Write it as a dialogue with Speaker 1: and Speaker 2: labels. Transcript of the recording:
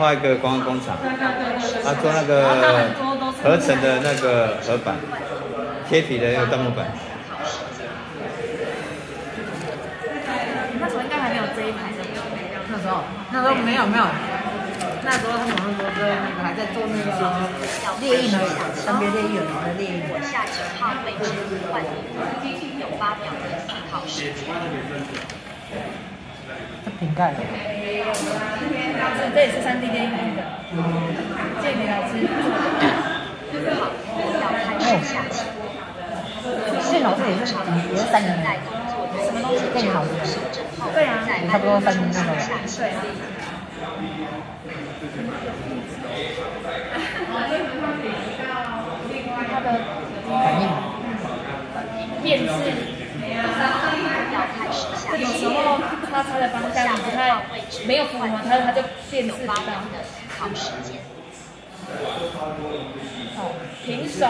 Speaker 1: 画一个观光工厂，
Speaker 2: 对对对对对。
Speaker 1: 啊，做那个合成的那个合板，贴皮的那个弹幕板。
Speaker 2: 那时候应该还没有这一台的，
Speaker 3: 那时候那时候没有没有，那时候他们那时候在那个还在做那个猎鹰而已，特别猎鹰的猎鹰。
Speaker 4: 我下九号位置换有八秒的思考时间。
Speaker 3: 这瓶盖的，
Speaker 2: 这这也是三 D 电影的，借给老师做的。
Speaker 4: 好，要开始下棋。
Speaker 3: 电脑这也是也是三年
Speaker 4: 在
Speaker 3: 的，
Speaker 4: 什么东西
Speaker 3: 电脑的
Speaker 2: 对啊
Speaker 4: 再
Speaker 3: 差不多三年那种。
Speaker 4: 下棋。
Speaker 2: 对啊。它的
Speaker 3: 反应。
Speaker 2: 那他的方向不太没有符合它，它就辨识不到。
Speaker 4: 有八秒的思考时间。
Speaker 2: 好，平手。